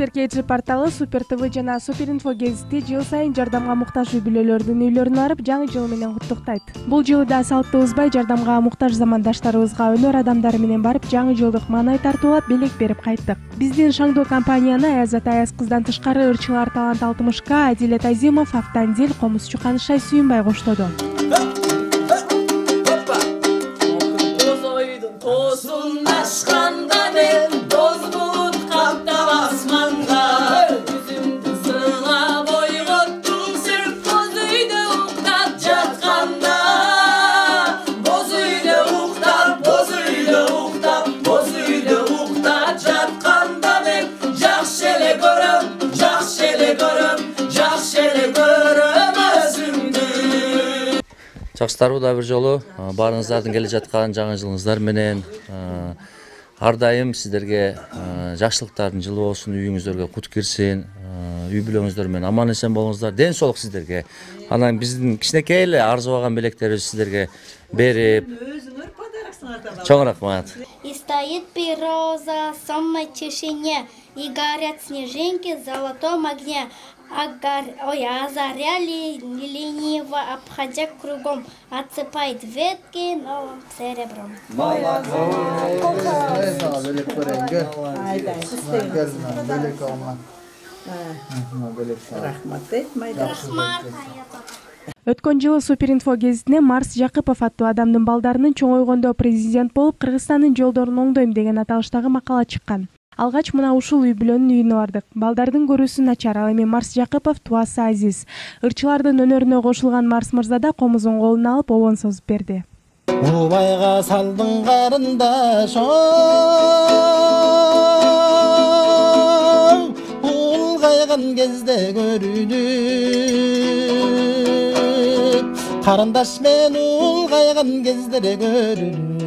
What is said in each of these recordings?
супер kg порталы супер тв жана супер инфо гезити жыл сайын жардамга муктаж үй бүлөлөрдүн үйлөрүнө барып жаңы жыл менен куттуктайт бул жылы да салтты бузбай жардамга муктаж замандаштарыбызга өнөр адамдары менен барып жаңы жылдык маанай тартуулап белек берип кайттык. Биздин шаңдуу компанияны аязат аяз кыздан тышкары ырчылар талант алтымыш к адилет азимов автандил комузчу канышай сүйүнбай коштоду жакшысыздарбы дагы бир жолу баарыңыздардын келе жаткан жаңы жылыңыздар менен ар дайым сиздерге жакшылыктардын жылы болсун үйүңүздөргө кут кирсин үй бүлөңүздөр менен аман эсен болуңуздар ден соолук сиздерге анан биздин кичинекей эле арзыбаган белектерибизди сиздерге берип өзүңөр чоң рахмат. И стоит в сонной тишине, И горят снежинки в золотом огне. Огор- Ой, озаряли лениво, обходя кругом, Отсыпает ветки новым серебром. белек рахмат дейт майда өткөн жылы супер инфо гезитине марс жакыпов аттуу адамдын балдарынын чоңойгондо президент болуп кыргызстандын жолдорун оңдойм деген аталыштагы макала чыккан алгач мына ушул үй бүлөнүн үйүнө бардык. Балдардын көрүүсү начар. Ал эми марс жакыпов тубасы азиз. Ырчылардын өнөрүнө кошулган марс мырза да комузун колуна алып обон созуп берди. Убайга салдың карындашым улгайган кезде көрүнүп карындаш мен улгайган кездере көрүнүп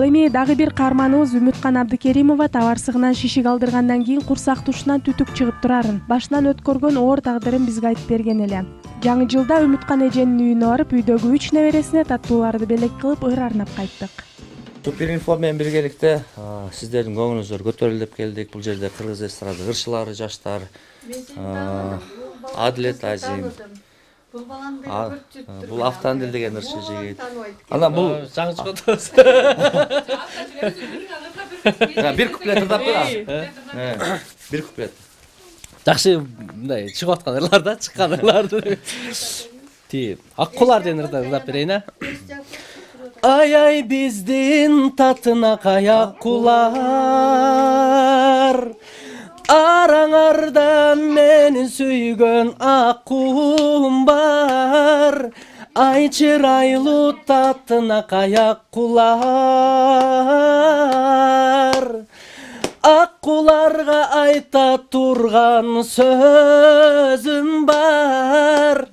ал эми дагы бир каарманыбыз үмүткан абдыкеримова табарсыгынан шишик алдыргандан кийин курсак тушунан түтүк чыгып турарын. Башынан өткөргөн оор тагдырын бизге айтып берген эле. Жаңы жылда үмүткан эженин үйүнө барып үйдөгү үч небересине таттууларды белек кылып ыр арнап кайттык. Супер инфо менен биргеликте сиздердин көңүлүңүздөр көтөрүлү деп келдик. Бул жерде кыргыз эстрада ырчылары жаштар адилет азим. А- бул автандил деген ырчы жигит анан бул жаңы чыгып атабыз бир куплет ырдап кой бир куплет жакшы мындай чыгып аткан ырлар да чыккан ырларды тиги ак кулар деген ырды ырдап берейин а ай ай биздин татынакай ак кулар араңардан менің сүйген аққуым бар Айчырайлы татына қаяқ құлар аққуларға айта тұрған сөзім бар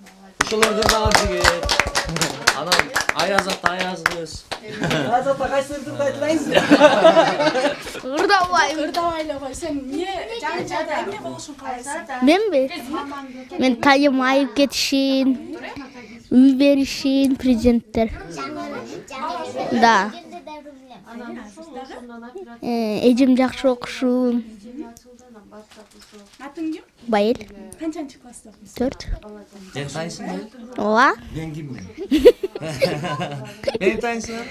ырдымды айтылайынбы Ырдабай. ырдабай эле кой сен эмне жаңы жылда эмне болушун каалайсың Менби? Мен тайым айып кетишин, үй беришин президенттер. Да. Э, Эжим жакшы окушун. атың ким Байел канчанчы класста окуйсуң төрт. мени тааныйсыңбы Ооба. мен киммин мени тааныйсыңбы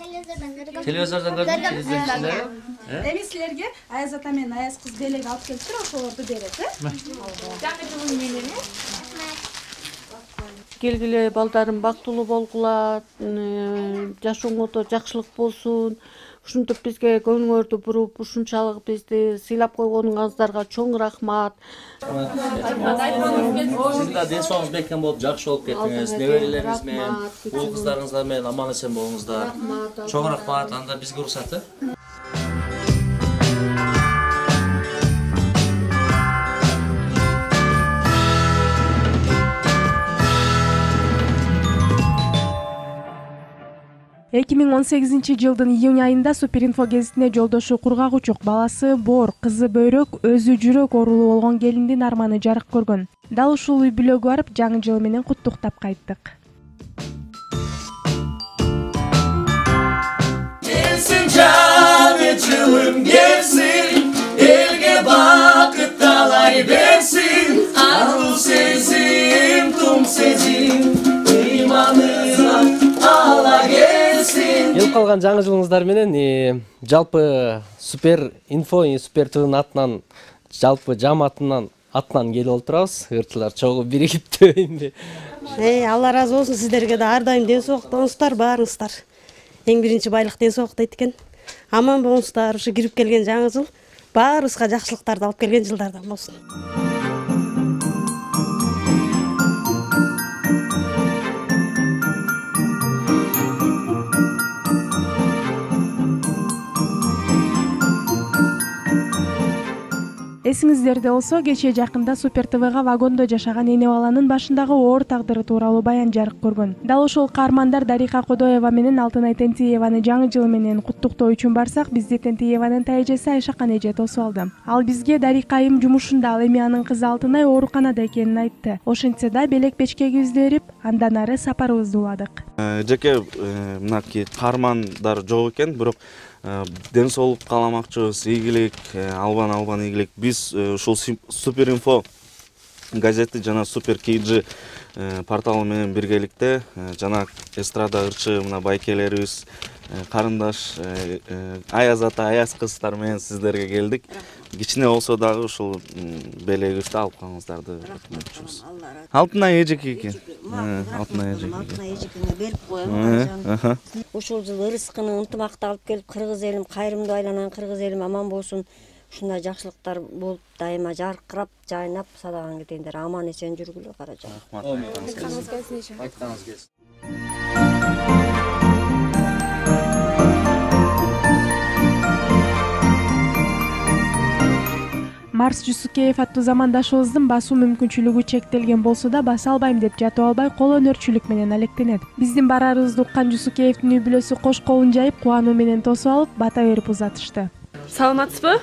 телевизордон көрдүм телевизорчу эми силерге аяз ата менен аяз кыз белек алып келиптир ошолорду берет э жаңы жылың менен э келгиле балдарым бактылуу болгула жашооңордо жакшылык болсун ушинтип бизге көңүлүңөрдү буруп ушунчалык бизди сыйлап койгонуңуздарга чоң рахмат. Сиздин да ден соолугуңуз бекем болуп жакшы болуп кеттиңиз. Неберелериңиз менен уул кыздарыңыздар менен аман эсен болуңуздар чоң рахмат анда бизге уруксат э эки миң он сегизинчи жылдын июнь айында супер инфо гезитине жолдошу кургак учук баласы боор кызы бөйрөк өзү жүрөк оорулуу болгон келиндин арманы жарык көргөн. Дал ушул үй бүлөгө барып жаңы жыл менен куттуктап кайттык. Келсин жаңы жылым келсин келсин келип калган жаңы жылыңыздар менен э, жалпы супер инфо э, супер твнын атынан жалпы жам атынан келип отурабыз ырчылар чогуу биригип дебейинби эй алла ыраазы болсун сиздерге да. Ар дайым ден соолук болуңуздар баарыңыздар. Эң биринчи байлык ден соолук дейт экен аман болуңуздар. Ушу кирип келген жаңы жыл. Баарыбызга жакшылыктарды алып келген жылдардан болсун эсиңиздерде болсо кечээ жакында супер твга вагондо жашаган эне баланын башындагы оор тагдыры тууралуу баян жарык көргөн. Дал ошол каармандар дарика кодоева менен алтынай тентиеваны жаңы жыл менен куттуктоо үчүн барсак бизди тентиеванын тайэжеси айшакан эже тосуп алды. Ал бизге дарика айым жумушунда ал эми анын кызы алтынай ооруканада экенин айтты. Ошентсе да белек бечкегибизди берип андан ары сапарыбызды уладык. Эжеке э, мынакей каармандар жок экен бирок Э, ден соолук кааламакчыбыз ийгилик э, албан албан ийгилик биз э, ушул супер инфо газети жана супер kg порталы менен биргеликте жана эстрада ырчы мына байкелерибиз карындаш аяз ата аяз кыздар менен сиздерге келдик. Кичине болсо дагы ушул белегибизди алып калыңыздарды өтүнүчүбүз алтынай эжеке экен алтынай эжеке алтынай эжекеңе берип коелу ушул жылы ырыскыны ынтымакты алып келип кыргыз элим кайрымдуу айланан кыргыз элим аман болсун. Ушундай жакшылыктар болуп дайыма жаркырап жайнап садаган кетеңдер. Аман эсен жүргүлө каражан. Рахмат айтканыңыз келсин. айтканыңыз келсин. Марс жусукеев аттуу замандашыбыздын басуу мүмкүнчүлүгү чектелген болсо да баса албайм деп жатып албай кол өнөрчүлүк менен алектенет. Биздин барарыбызды уккан жусукеевдин үй бүлөсү кош колун жайып кубануу менен тосуп алып бата берип узатышты. Саламатсызбы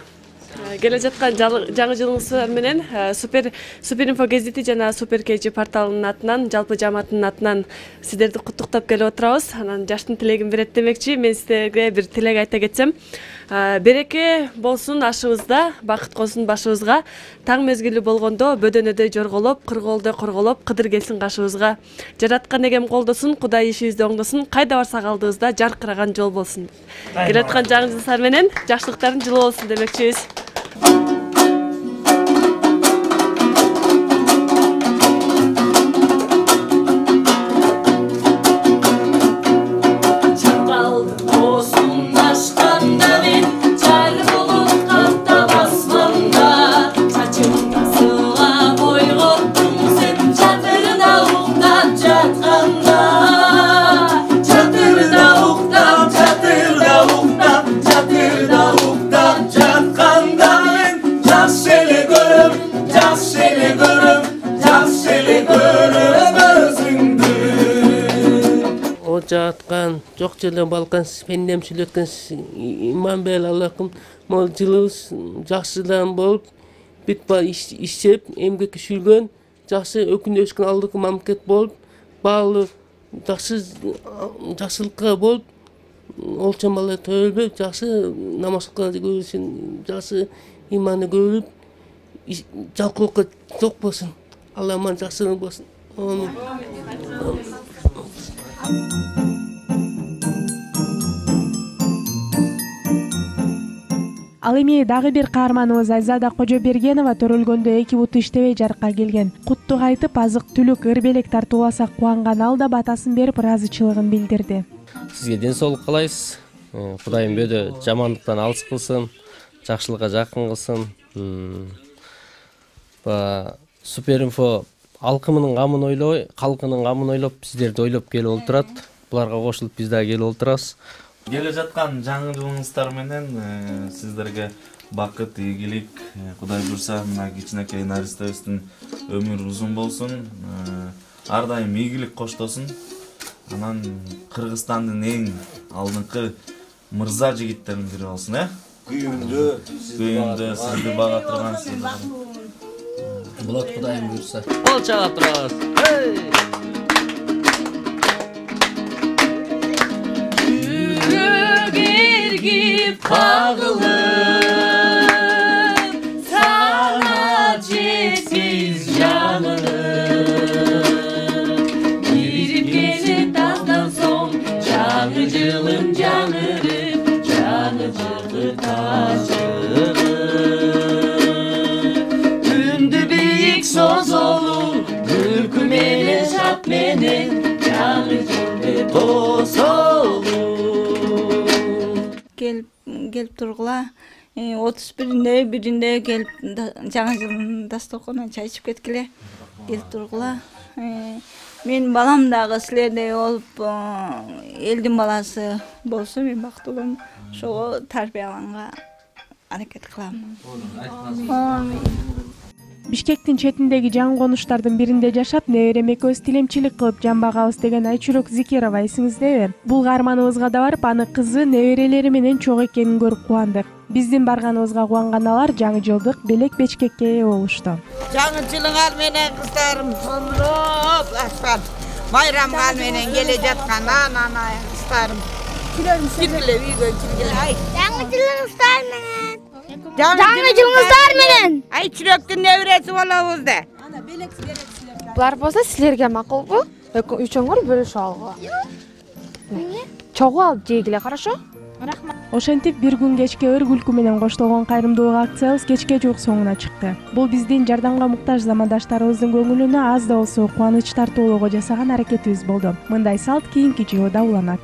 келе жаткан жаңы жылыңыз менен э, супер супер инфо гезити жана супер kg порталынын атынан жалпы жамааттын атынан сиздерди куттуктап келип отурабыз. Анан жаштын тилегин берет демекчи мен сиздерге бир тилек айта кетсем. Береке болсун ашыбызда бакыт консун башыбызга. Таң мезгили болгондо бөдөнөдөй жорголоп кыргоолдой корголоп кыдыр келсин кашыбызга. Жараткан эгем колдосун кудай ишибизди оңдосун кайда барсак алдыбызда жаркыраган жол болсун. Келаткан жаңы жылыңыздар менен жакшылыктардын жылы болсун демекчибиз жаткан жок жерден балкан пендем сүйлөткөн иман бер аллахым могу жылыбыз жакшыдан болуп бүт баары иштеп эмгекке шүйлгөн жакшы өкүндө өскөн алдыңкы мамлекет болуп баалуу жакшы жакшылыкка болуп олчон бала төрөлбөй жакшы намаз көрүшүн жакшы иманы көбөйүп жалкоолукка жок болсун. Алла аман жакшылык болсун ал эми дагы бир каарманыбыз айзада кожобергенова төрөлгөндө эки буту иштебей жарыкка келген. Куттук айтып азык түлүк ыр белек тартууласак кубанган ал да батасын берип ыраазычылыгын билдирди сизге ден соолук каалайбыз э, кудайым бөөдө жамандыктан алыс кылсын жакшылыкка жакын кылсын баягы супер инфо алкымынын камын ойлобой калкынын камын ойлоп сиздерди ойлоп келип олтурат буларга кошулуп биз дагы келип олтурабыз келе жаткан жаңы жылыңыздар менен э, сиздерге бакыт ийгилик э, кудай буюрса мына кичинекей наристебиздин өмүрү узун болсун э, ар дайым ийгилик коштосун анан кыргызстандын эң алдыңкы мырза жигиттеринин бири болсун э? Күйүмдүү күйүмдүү сизди бага турган Bulat Kuday'ın buyursa. Bol çapraz. Hey! Yürü gergip pağı тургула отуз биринде биринде келип жаңы жылдын дасторконуна чай ичип кеткиле келип тургула менин балам дагы силердей болуп элдин баласы болсо мен бактылуумун ошого тарбиялаганга аракет кылам бишкектин четиндеги жаңы конуштардын биринде жашап неберем экөөбүз тилемчилик кылып жан багабыз деген айчүрөк зикирова эсиңиздеби бул каарманыбызга да барып анын кызы неберелери менен чогуу экенин көрүп кубандык. Биздин барганыбызга кубанган алар жаңы жылдык белек бечкекке ээ болушту. Жаңы жылыңар менен кыздарым сонуроп ачкан майрамыңар менен келе жаткан анан кыздарым. Киргиле үйгө киргиле ай. Жаңы жылыңыздар менен жаңы жылыңыздар менен. ай чүрөктүн небереси болобуз да булар болсо силерге макулбу үчөөңөр бөлүшүп алгыла чогуу алып жегиле хорошо? Рахмат. Ошентип бир күн кечке ыр күлкү менен коштолгон кайрымдуулук акциябыз кечке жуук соңуна чыкты. Бул биздин жардамга муктаж замандаштарыбыздын көңүлүнө аз да болсо кубаныч тартуулоого жасаган аракетибиз болду. Мындай салт кийинки жылы да уланат